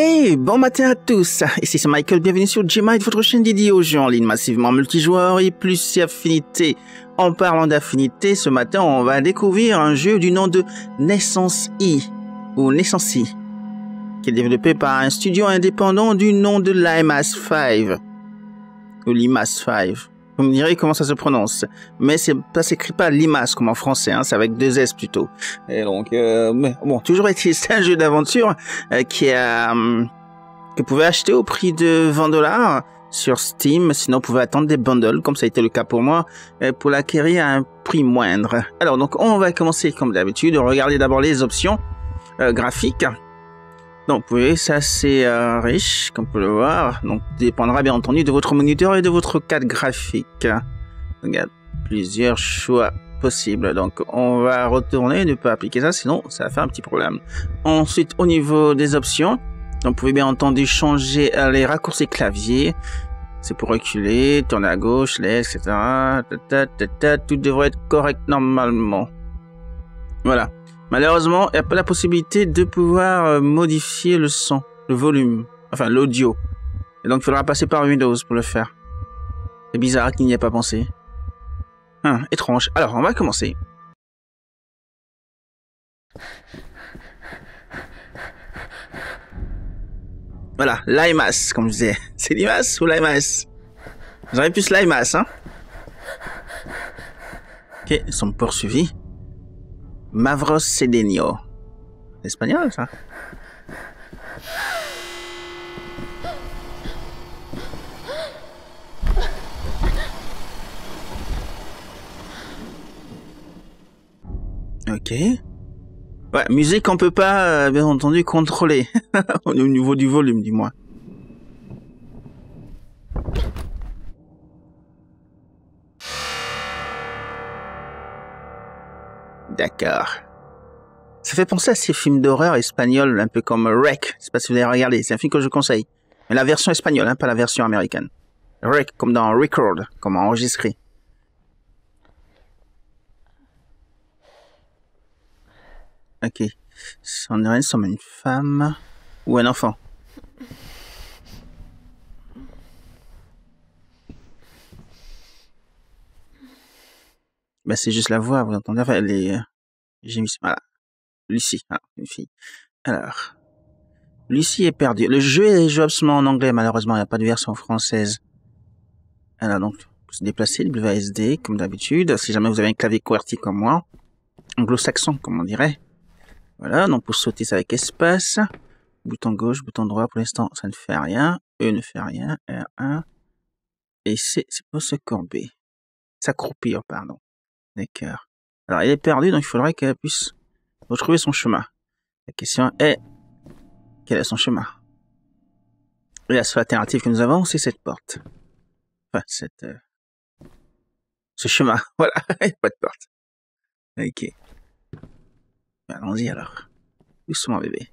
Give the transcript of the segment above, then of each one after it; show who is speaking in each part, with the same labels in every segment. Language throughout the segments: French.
Speaker 1: Hey, bon matin à tous. Ici c'est Michael, bienvenue sur Gmind, votre chaîne dédiée aux jeux en ligne massivement multijoueurs et plus si affinités. En parlant d'affinité, ce matin on va découvrir un jeu du nom de Naissance I, ou Naissance I, qui est développé par un studio indépendant du nom de Limas 5, ou Limas 5. Vous me direz comment ça se prononce. Mais c'est, ça s'écrit pas Limas comme en français, hein, c'est avec deux S plutôt. Et donc, euh, mais bon, toujours est-il, c'est un jeu d'aventure euh, qui a, euh, que vous pouvez acheter au prix de 20 dollars sur Steam. Sinon, vous pouvez attendre des bundles, comme ça a été le cas pour moi, pour l'acquérir à un prix moindre. Alors, donc, on va commencer comme d'habitude. Regardez d'abord les options euh, graphiques. Donc, vous voyez, c'est assez euh, riche, comme vous pouvez le voir. Donc, dépendra bien entendu de votre moniteur et de votre carte graphique. Il y a plusieurs choix possibles. Donc, on va retourner, ne pas appliquer ça, sinon ça va faire un petit problème. Ensuite, au niveau des options, donc, vous pouvez bien entendu changer euh, les raccourcis clavier. C'est pour reculer, tourner à gauche, laisse, etc. Tout devrait être correct normalement. Voilà. Malheureusement, il n'y a pas la possibilité de pouvoir euh, modifier le son, le volume, enfin l'audio. Et donc, il faudra passer par Windows pour le faire. C'est bizarre qu'il n'y ait pas pensé. Hum, étrange. Alors, on va commencer. Voilà, Limas, comme je disais. C'est Limas ou Limas? J'aurais plus Limas, hein? Ok, ils sont poursuivis. Mavros Cedenio. Espagnol, ça Ok. Ouais, musique on peut pas, euh, bien entendu, contrôler. Au niveau du volume, du D'accord. Ça fait penser à ces films d'horreur espagnols, un peu comme Rec. Je sais pas si vous avez regardé. C'est un film que je conseille. Mais la version espagnole, hein, pas la version américaine. Rec, comme dans Record, comme enregistré. Ok. On dirait comme une femme ou un enfant? Ben, c'est juste la voix, vous entendez Enfin, les euh, gémissements. Voilà. Lucie, ah, une fille. Alors, Lucie est perdue. Le jeu est jouable seulement en anglais, malheureusement, il n'y a pas de version française. Alors, donc, vous se déplacez, le WSD, comme d'habitude. Si jamais vous avez un clavier QWERTY comme moi, anglo-saxon, comme on dirait. Voilà, donc pour sauter, c'est avec espace. Bouton gauche, bouton droit, pour l'instant, ça ne fait rien. E ne fait rien. R1. Et C, c'est pour se courber. S'accroupir, pardon. Alors, elle est perdue, donc il faudrait qu'elle puisse retrouver son chemin. La question est, quel est son chemin? La seule alternative que nous avons, c'est cette porte. Enfin, cette... euh, ce chemin. Voilà, il n'y a pas de porte. Ok. Allons-y alors. Doucement, bébé.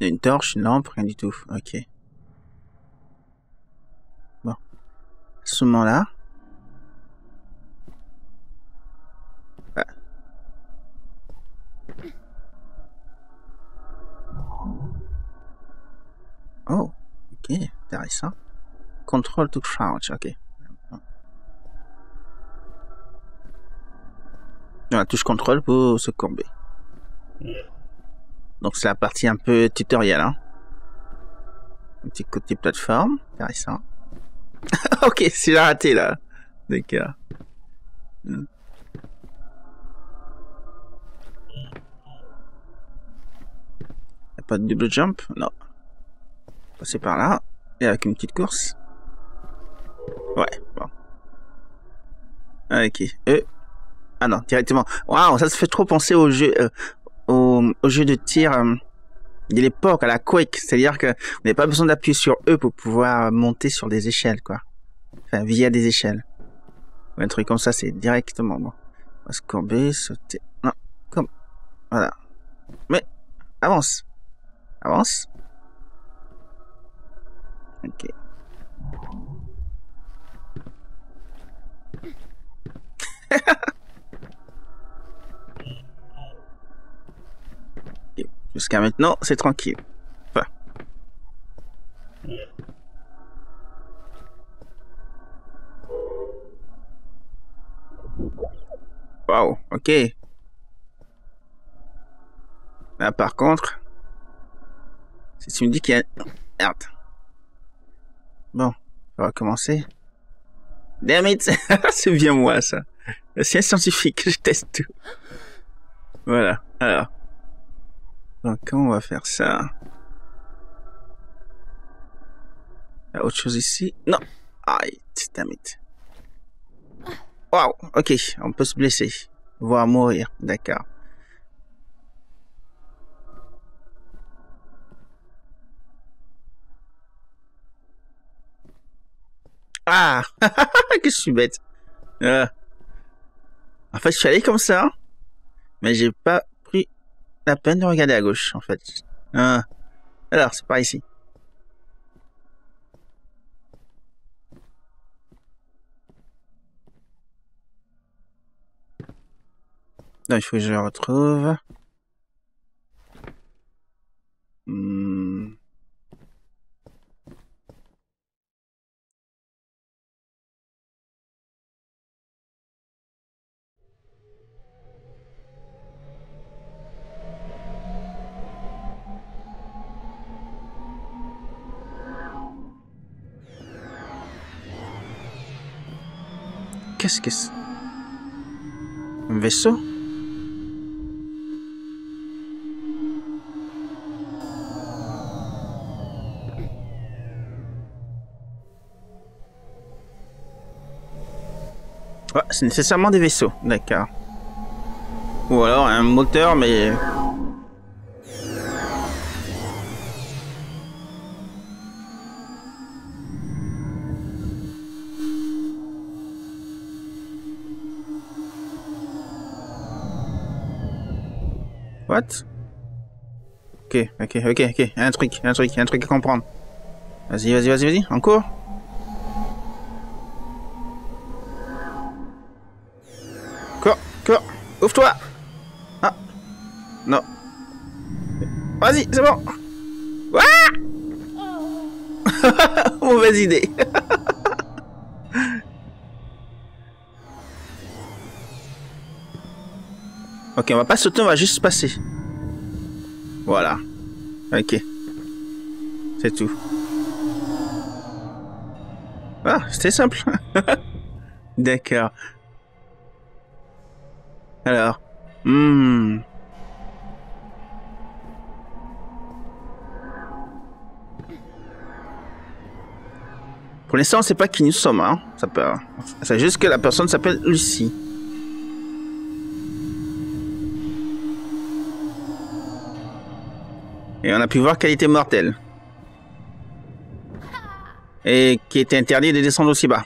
Speaker 1: Une torche, une lampe, rien du tout. Ok. Bon. À ce moment-là. Ah. Oh, ok, intéressant. Control to crouch, ok. La touche contrôle pour se courber. Donc c'est la partie un peu tutoriel. Hein. Un petit côté plateforme. Intéressant. ok, c'est raté là. D'accord. Hmm. Pas de double jump? Non. Passer par là. Et avec une petite course. Ouais, bon. Ok. Euh, ah non, directement. Waouh, ça se fait trop penser au jeu, euh, au, au jeu de tir euh, de l'époque, à la Quake. C'est-à-dire que vous n'avez pas besoin d'appuyer sur E pour pouvoir monter sur des échelles, quoi. Enfin, via des échelles. Ou un truc comme ça, c'est directement bon. On va se courber, sauter. Non, comme. Voilà. Mais, avance. Avance. Ok. Jusqu'à maintenant, c'est tranquille. Enfin. Wow, ok. Là, par contre, si tu me dis qu'il y a... Merde. Bon, on va commencer. Damn it C'est bien moi, ça. C'est un scientifique, je teste tout. Voilà, alors. Comment on va faire ça? Autre chose ici? Non Aïe, damn it. Waouh, ok, on peut se blesser, voire mourir, d'accord. Ah Que je suis bête. Ah. En fait, je suis allé comme ça, mais j'ai pas la peine de regarder à gauche, en fait. Ah. Alors, c'est par ici. Non, il faut que je le retrouve. Hmm. Qu'est-ce que c'est? Un vaisseau? Ouais, c'est nécessairement des vaisseaux, d'accord. Ou alors un moteur, mais... What? Ok, ok, ok, ok. Un truc, un truc, un truc à comprendre. Vas-y, vas-y, vas-y, vas-y, en cours. Quoi Quoi Ouvre-toi Ah Non. Vas-y, c'est bon Ouah Mauvaise idée Ok, on va pas sauter, on va juste passer. Voilà. Ok. C'est tout. Ah, c'était simple. D'accord. Alors. Hmm. Pour l'instant, on sait pas qui nous sommes. Hein. Ça peut... C'est juste que la personne s'appelle Lucie. Et on a pu voir qu'elle était mortelle. Et qui était interdit de descendre aussi bas.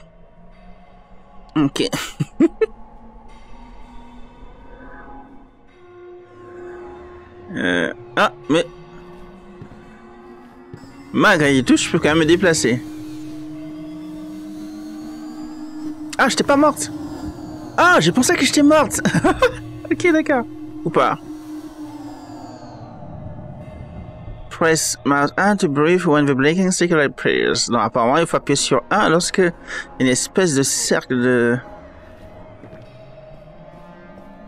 Speaker 1: Ok. euh... Ah, mais... Malgré tout, je peux quand même me déplacer. Ah, j'étais pas morte. Ah, j'ai pensé que j'étais morte. ok, d'accord. Ou pas. Press mouse 1 to breathe when vibrating secret prayers. Non, apparemment, il faut appuyer sur 1 lorsque une espèce de cercle de...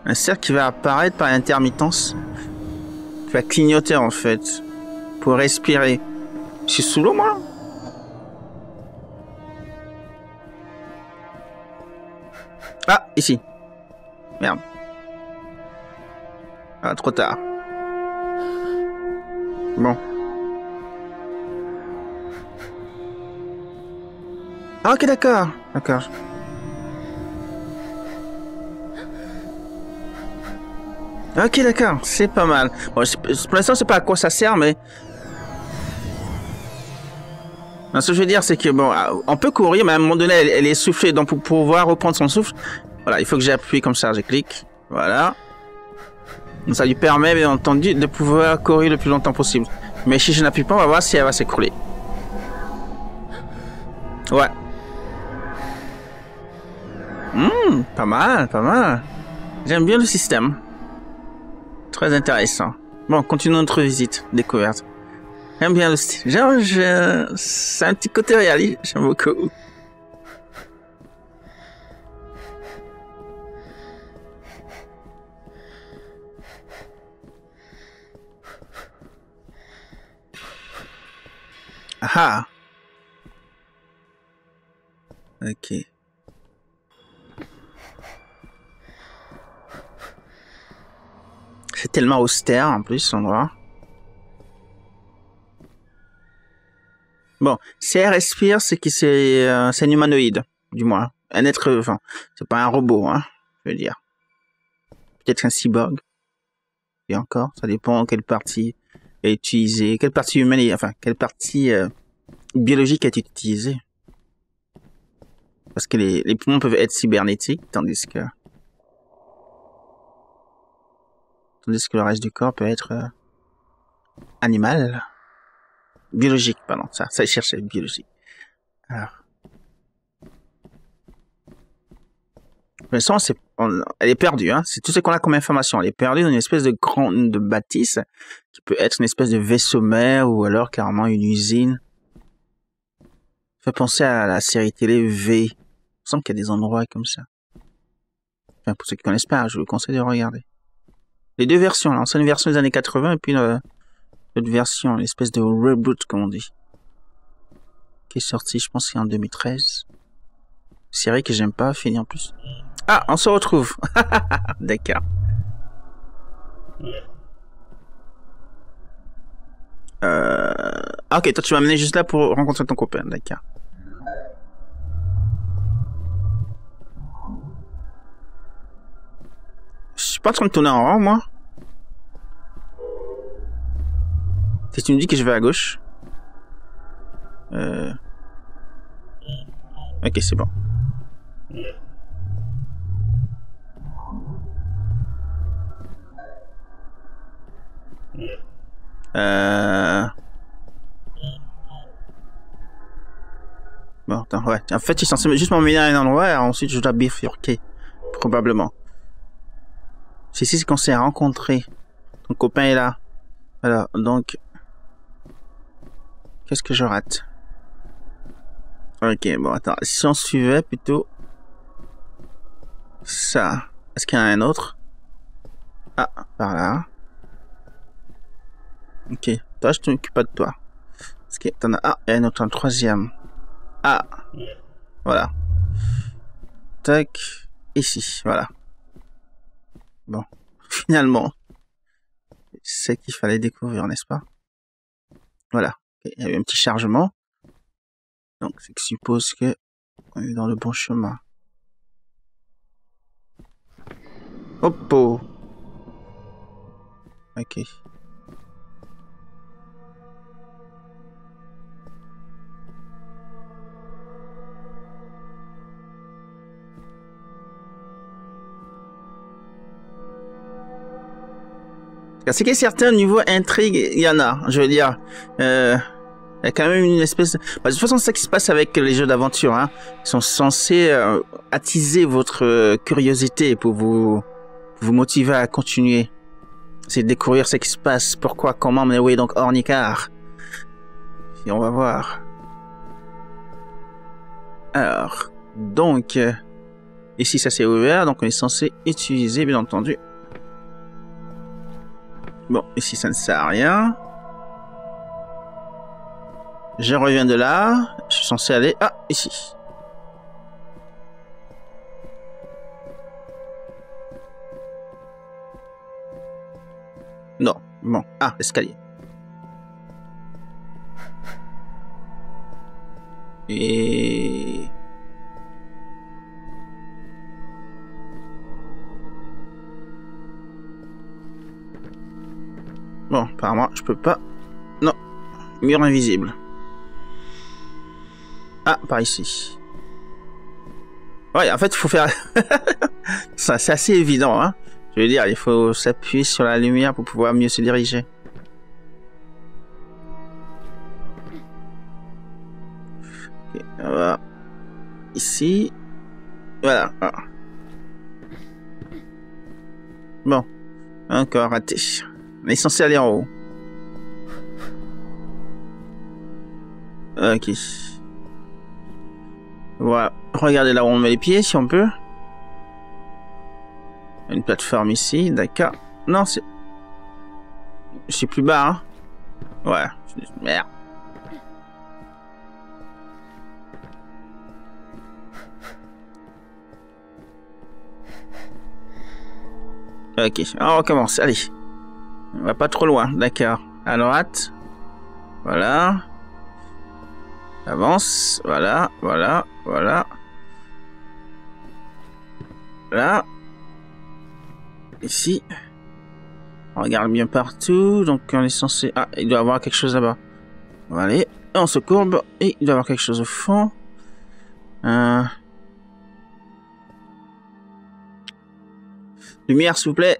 Speaker 1: Un cercle qui va apparaître par intermittence. Qui va clignoter, en fait. Pour respirer. Je suis sous l'eau, moi Ah, ici. Merde. Ah, trop tard. Bon. Ah, ok, d'accord. D'accord. Ok, d'accord. C'est pas mal. Bon, pour l'instant, c'est pas à quoi ça sert, mais... Ce que je veux dire, c'est que, bon, on peut courir, mais à un moment donné, elle, elle est soufflée. Donc, pour pouvoir reprendre son souffle, voilà, il faut que j'appuie comme ça. Je clique. Voilà. Ça lui permet, bien entendu, de pouvoir courir le plus longtemps possible. Mais si je n'appuie pas, on va voir si elle va s'écrouler. Ouais. Hum, pas mal, pas mal. J'aime bien le système. Très intéressant. Bon, continuons notre visite, découverte. J'aime bien le style. Genre, je... c'est un petit côté réaliste, j'aime beaucoup. Ah Ok. C'est tellement austère en plus, l'endroit. Bon, si elle respire, c'est que c'est euh, un humanoïde, du moins. Un être, enfin, c'est pas un robot, hein, je veux dire. Peut-être un cyborg. Et encore, ça dépend quelle partie est quelle partie humaine, enfin, quelle partie euh, biologique est utilisée? Parce que les, poumons peuvent être cybernétiques, tandis que tandis que le reste du corps peut être euh, animal. Biologique, pardon, ça, ça cherchait biologique. Alors. Ça, c'est, elle est perdue, hein. C'est tout ce qu'on a comme information. Elle est perdue dans une espèce de grande bâtisse qui peut être une espèce de vaisseau mère ou alors carrément une usine. Ça fait penser à la série télé V. Il me semble qu'il y a des endroits comme ça. Enfin, pour ceux qui connaissent pas, je vous conseille de regarder. Les deux versions, l'ancienne version des années 80 et puis l'autre version, l'espèce de reboot, comme on dit. Qui est sorti, je pense, en 2013. Série que j'aime pas, fini en plus. Ah, on se retrouve. D'accord. Euh... Ok, toi tu m'as amené juste là pour rencontrer ton copain, d'accord. Je suis pas en train de tourner en rond, moi. Si tu me dis que je vais à gauche. Euh... Ok, c'est bon. Euh... Bon, attends, ouais. En fait, il est censé juste m'emmener à un endroit et ensuite je dois bifurquer. Probablement. C'est ici qu'on s'est rencontrés. Ton copain est là. Alors, donc... Qu'est-ce que je rate? Ok, bon, attends. Si on suivait plutôt... Ça. Est-ce qu'il y en a un autre? Ah, par là. Ok. Toi, je t'occupe pas de toi. Est-ce que t'en as... Y a un un troisième. Ah. Voilà. Tac. Ici, voilà. Bon, finalement, c'est qu'il fallait découvrir, n'est-ce pas? Voilà, il y a eu un petit chargement. Donc, c'est que suppose que on est dans le bon chemin. Hop oh. Ok. C'est que certains niveaux intrigue, il y en a, je veux dire. Euh, il y a quand même une espèce... De... Bah, de toute façon, c'est ça qui se passe avec les jeux d'aventure. Hein. Ils sont censés euh, attiser votre euh, curiosité pour vous, vous motiver à continuer. C'est découvrir ce qui se passe, pourquoi, comment, mais oui, donc Ornicar. Et on va voir. Alors, donc, euh, ici ça s'est ouvert, donc on est censé utiliser, bien entendu, Bon, ici ça ne sert à rien. Je reviens de là. Je suis censé aller... Ah, ici. Non. Bon. Ah, escalier. Et... Bon, apparemment, je peux pas. Non. Mur invisible. Ah, par ici. Ouais, en fait, il faut faire... Ça, c'est assez évident, hein. Je veux dire, il faut s'appuyer sur la lumière pour pouvoir mieux se diriger. Ici. Voilà. Bon. Encore raté. On est censé aller en haut. Ok. Voilà. Regardez là où on met les pieds, si on peut. Une plateforme ici, d'accord. Non, c'est... C'est plus bas, hein Ouais. Merde. Ok, on recommence, allez. On va pas trop loin, d'accord. À droite. Voilà. Avance, voilà, voilà, voilà. Là. Ici. On regarde bien partout, donc on est censé... Ah, il doit y avoir quelque chose là-bas. On on se courbe, et il doit y avoir quelque chose au fond. Euh... Lumière, s'il vous plaît.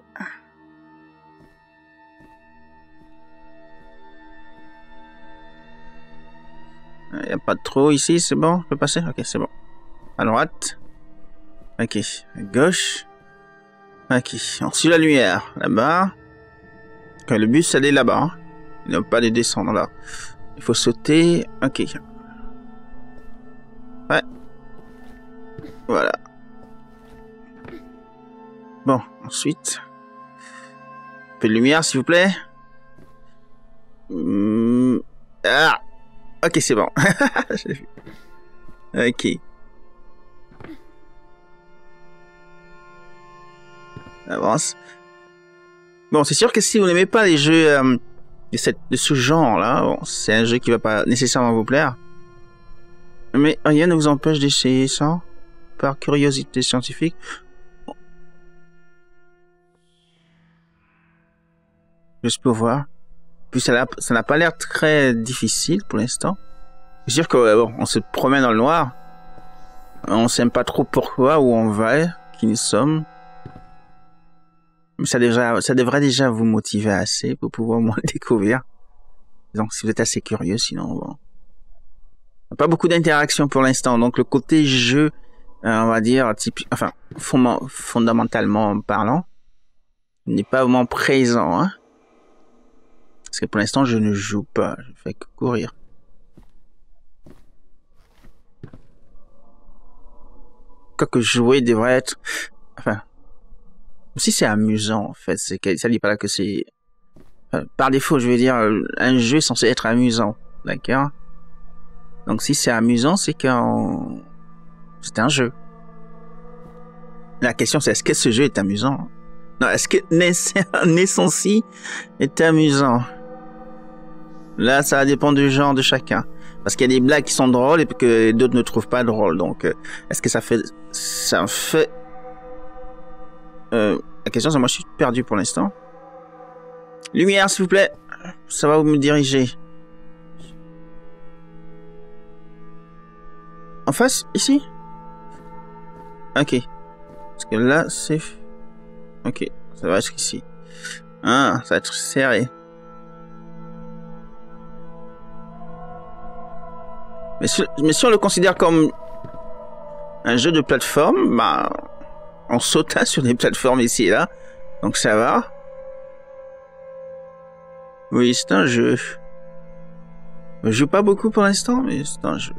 Speaker 1: Ici, c'est bon Je peux passer? Ok, c'est bon. À droite. Ok. À gauche. Ok. On suit la lumière. Là-bas. Okay, le bus, est là-bas. Il n'y a pas de descendre là. Il faut sauter. Ok. Ouais. Voilà. Bon, ensuite. Un peu de lumière, s'il vous plaît. Mmh. Ah Ok, c'est bon. ok. Avance. Bon, c'est sûr que si vous n'aimez pas les jeux euh, de, ce genre-là, c'est un jeu qui va pas nécessairement vous plaire. Mais rien ne vous empêche d'essayer ça, par curiosité scientifique. Juste pour voir. Puis ça n'a pas l'air très difficile pour l'instant. C'est sûr que bon, on se promène dans le noir. On sait pas trop pourquoi, où on va, qui nous sommes. Mais ça devrait, ça devrait déjà vous motiver assez pour pouvoir moins découvrir. Donc si vous êtes assez curieux, sinon bon. Pas beaucoup d'interaction pour l'instant. Donc le côté jeu, euh, on va dire, type, enfin, fondamentalement parlant, n'est pas vraiment présent. Hein parce que pour l'instant, je ne joue pas. Je fais que courir. que jouer devrait être... Enfin... Si c'est amusant, en fait. C'est ça dit pas là que c'est... par défaut, je veux dire, un jeu est censé être amusant. D'accord? Donc si c'est amusant, c'est qu'en... C'est un jeu. La question c'est est-ce que ce jeu est amusant? Non, est-ce que Nessancy est amusant? Là, ça dépend du genre de chacun. Parce qu'il y a des blagues qui sont drôles et que d'autres ne trouvent pas drôles. Donc, euh, est-ce que ça fait... Ça fait... Euh, la question, c'est moi, je suis perdu pour l'instant. Lumière, s'il vous plaît. Ça va vous me diriger. En face, ici? Ok. Parce que là, c'est... Ok, ça va être ici. Ah, ça va être serré. Mais si, on le considère comme un jeu de plateforme, bah, on saute sur des plateformes ici et là. Donc ça va. Oui, c'est un jeu. Je joue pas beaucoup pour l'instant, mais c'est un jeu.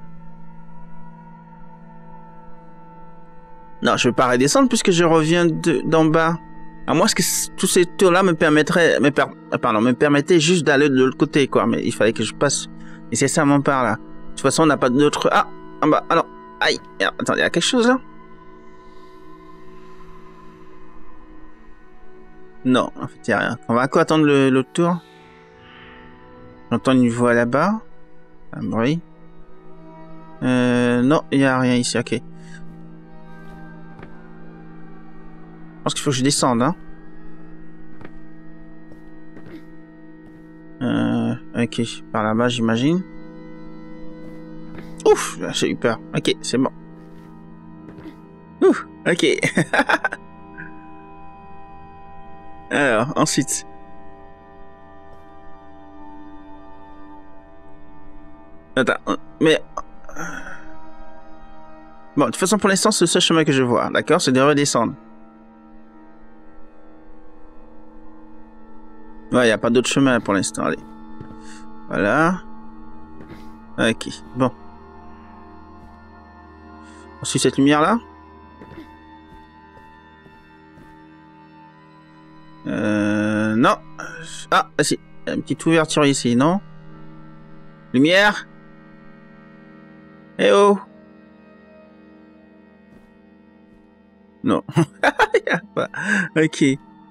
Speaker 1: Non, je vais pas redescendre puisque je reviens d'en bas. À moins que tous ces tours-là me permettraient, me, pardon, me permettaient juste d'aller de l'autre côté, quoi. Mais il fallait que je passe nécessairement par là. De toute façon, on n'a pas d'autre... Ah En bas. Ah non. Aïe. Attendez, il y a quelque chose là Non, en fait, il n'y a rien. On va quoi attendre l'autre tour? J'entends une voix là-bas. Un bruit. Euh, non, il n'y a rien ici, ok. Je pense qu'il faut que je descende, hein. Euh, ok, par là-bas, j'imagine. Ouf, j'ai eu peur. Ok, c'est bon. Ouf, ok. Alors, ensuite. Attends, mais... Bon, de toute façon, pour l'instant, c'est le seul chemin que je vois, d'accord? C'est de redescendre. Ouais, il n'y a pas d'autre chemin pour l'instant. Allez. Voilà. Ok, bon. Suit cette lumière-là Euh... Non. Ah, ah si. Une petite ouverture ici, non Lumière Eh oh Non. ok.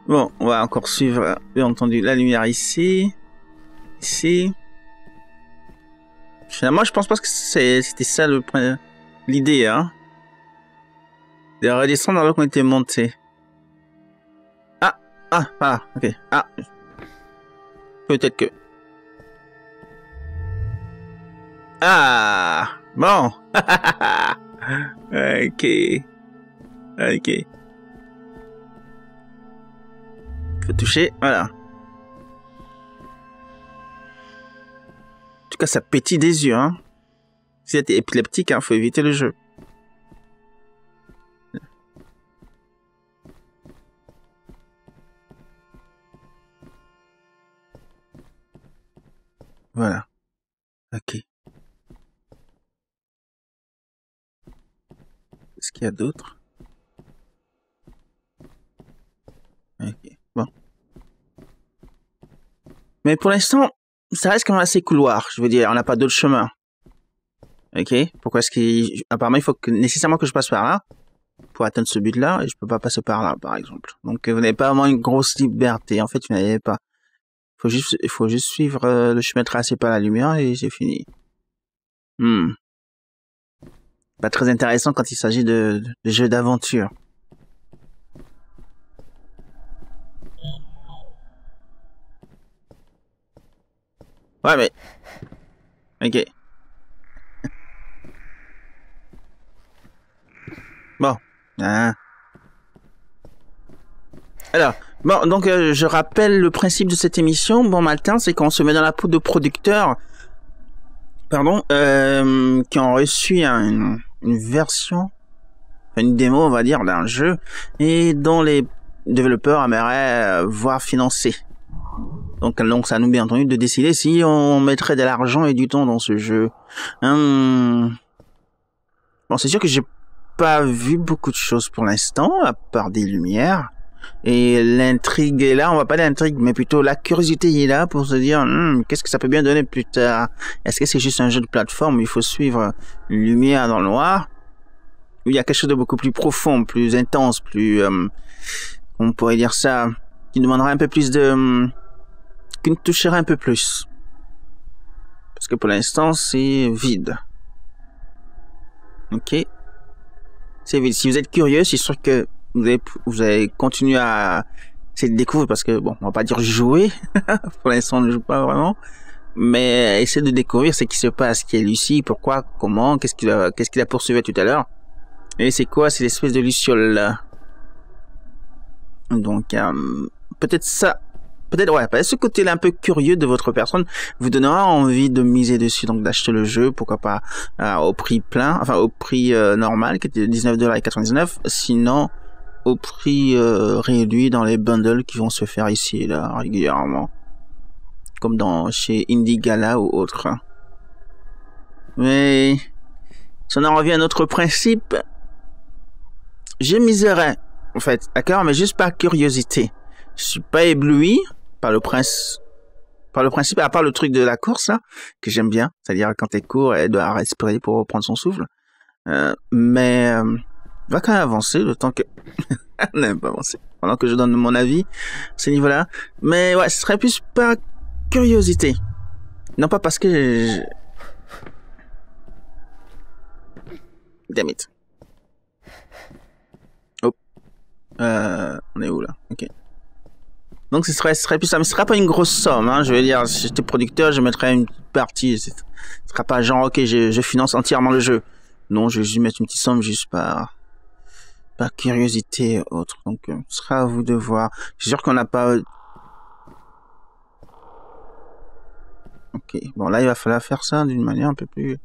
Speaker 1: Bon, on va encore suivre, bien entendu, la lumière ici. Ici. Finalement, je pense pas que c'était ça l'idée, hein. De redescendre alors qu'on était monté. Ah, ah, voilà, ok. Ah. Peut-être que. Ah, bon. ok. Ok. Faut toucher, voilà. En tout cas, ça pétille des yeux, hein. Si t'es épileptique, hein, faut éviter le jeu. Voilà. Ok. Est-ce qu'il y a d'autres? Ok, bon. Mais pour l'instant, ça reste quand même assez couloir. Je veux dire, on n'a pas d'autre chemin. Ok Pourquoi est-ce qu'il... Apparemment, il faut que, nécessairement que je passe par là pour atteindre ce but-là, et je peux pas passer par là, par exemple. Donc, vous n'avez pas vraiment une grosse liberté. En fait, vous n'avez pas. Juste, il faut juste suivre euh, le chemin tracé par la lumière et c'est fini. Hmm. Pas très intéressant quand il s'agit de, de jeux d'aventure. Ouais, mais... Ok. Bon. Hein. Alors, bon, donc euh, je rappelle le principe de cette émission. Bon matin, c'est qu'on se met dans la peau de producteurs, pardon, euh, qui ont reçu une version, une démo, on va dire, d'un jeu, et dont les développeurs aimeraient euh, voir financer. Donc, donc ça nous bien entendu de décider si on mettrait de l'argent et du temps dans ce jeu. Hum... Bon, c'est sûr que j'ai pas vu beaucoup de choses pour l'instant, à part des lumières. Et l'intrigue est là, on va pas l'intrigue, mais plutôt la curiosité est là pour se dire, hum, qu'est-ce que ça peut bien donner plus tard? Est-ce que c'est juste un jeu de plateforme où il faut suivre lumière dans le noir? Ou il y a quelque chose de beaucoup plus profond, plus intense, plus... Euh, on pourrait dire ça, qui demandera un peu plus de... Hum, qui nous toucherait un peu plus. Parce que pour l'instant, c'est vide. Ok? C'est vide. Si vous êtes curieux, c'est sûr que vous allez, vous allez continuer à essayer de découvrir parce que, bon, on va pas dire jouer. pour l'instant, on ne joue pas vraiment. Mais essayer de découvrir ce qui se passe, qui est Lucie, pourquoi, comment, qu'est-ce qu'il a, qu'est-ce qu'il a poursuivi tout à l'heure. Et c'est quoi, c'est l'espèce de luciole Donc, euh, peut-être ça, peut-être ouais, ce côté-là un peu curieux de votre personne vous donnera envie de miser dessus, donc d'acheter le jeu, pourquoi pas euh, au prix plein, enfin au prix euh, normal qui était 19,99$. Sinon, au prix euh, réduit dans les bundles qui vont se faire ici et là régulièrement, comme dans chez Indie Gala ou autre. Mais si on en revient à notre principe, j'ai miserais en fait, d'accord, mais juste par curiosité. Je suis pas ébloui par le prince, par le principe, à part le truc de la course là, que j'aime bien, c'est-à-dire quand t'es court, elle doit respirer pour reprendre son souffle. Euh, mais euh, va quand même avancer le temps que n'aime pas avancer pendant que je donne mon avis à ce niveau-là. Mais ouais, ce serait plus par curiosité, non pas parce que je... Damn it. Oh. Euh, on est où là? Ok. Donc ce serait, ce serait plus ça, mais ce sera pas une grosse somme. Hein, je veux dire, si j'étais producteur, je mettrais une partie. Ce sera pas genre, ok, je, je finance entièrement le jeu. Non, je vais juste mettre une petite somme juste par, par curiosité autre. Donc euh, ce sera à vous de voir. Je suis sûr qu'on n'a pas. Ok, bon là il va falloir faire ça d'une manière un peu plus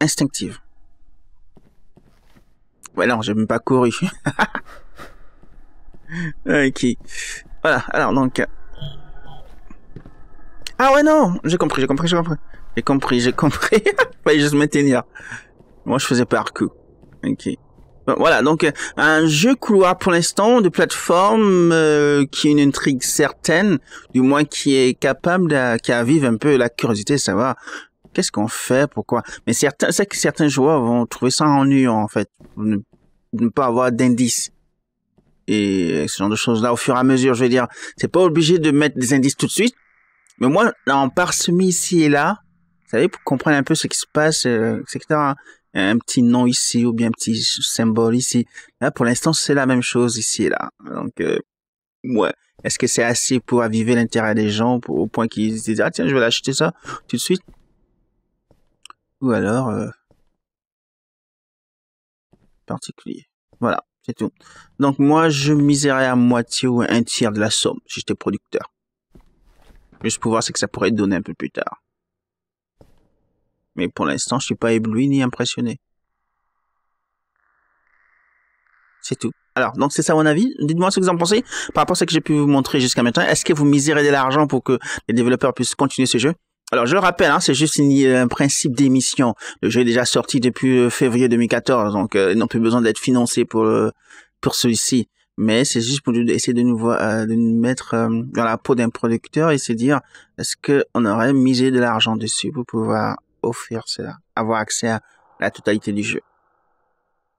Speaker 1: instinctive. Ouais non, j'ai même pas couru. ok. Voilà, alors donc, Ah ouais, non, j'ai compris, j'ai compris, j'ai compris. J'ai compris, j'ai compris. Fallait juste me. Moi, je faisais par coup. Ok. Voilà, donc euh, un jeu couloir pour l'instant de plateforme euh, qui a une intrigue certaine, du moins qui est capable qui avive un peu la curiosité de savoir qu'est-ce qu'on fait, pourquoi. Mais certains, c'est que certains joueurs vont trouver ça ennuyant en fait, ne, ne pas avoir d'indices et ce genre de choses là au fur et à mesure. Je veux dire, c'est pas obligé de mettre des indices tout de suite, mais moi, en parsemé ici et là, vous savez, pour comprendre un peu ce qui se passe, euh, etc un petit nom ici ou bien un petit symbole ici. Là, pour l'instant, c'est la même chose ici et là. Donc, euh, ouais. Est-ce que c'est assez pour aviver l'intérêt des gens au point qu'ils se disent, ah tiens, je vais l'acheter ça tout de suite? Ou alors, euh, particulier. Voilà, c'est tout. Donc, moi, je miserais à moitié ou un tiers de la somme si j'étais producteur. Juste pour voir ce que ça pourrait donner un peu plus tard. Mais pour l'instant, je suis pas ébloui ni impressionné. C'est tout. Alors, donc c'est ça mon avis. Dites-moi ce que vous en pensez par rapport à ce que j'ai pu vous montrer jusqu'à maintenant. Est-ce que vous miserez de l'argent pour que les développeurs puissent continuer ce jeu? Alors je le rappelle, hein, c'est juste un principe d'émission. Le jeu est déjà sorti depuis euh, février 2014, donc euh, ils n'ont plus besoin d'être financés pour euh, pour celui-ci. Mais c'est juste pour essayer de nous de nous mettre dans la peau d'un producteur et se dire est-ce que on aurait misé de l'argent dessus pour pouvoir offrir cela, avoir accès à la totalité du jeu.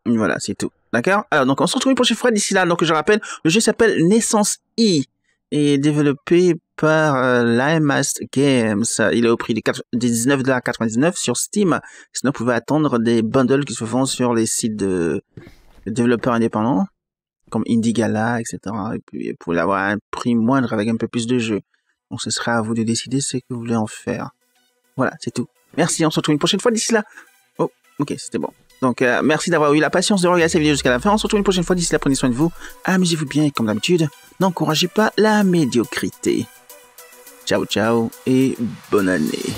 Speaker 1: Voilà, c'est tout. D'accord? Alors, donc, on se retrouve une prochaine fois d'ici là. Donc, je rappelle, le jeu s'appelle Naissance I et développé par euh, Games. Il est au prix de 19,99$ sur Steam. Sinon, vous pouvez attendre des bundles qui se font sur les sites de, développeurs indépendants, comme Indigala, etc. Et puis, pouvez avoir un prix moindre avec un peu plus de jeux. Donc, ce sera à vous de décider ce que vous voulez en faire. Voilà, c'est tout. Merci, on se retrouve une prochaine fois d'ici là. Oh, ok, c'était bon. Donc, euh, merci d'avoir eu la patience de regarder cette vidéo jusqu'à la fin. On se retrouve une prochaine fois d'ici là. Prenez soin de vous. Amusez-vous bien et comme d'habitude, n'encouragez pas la médiocrité. Ciao, ciao et bonne année.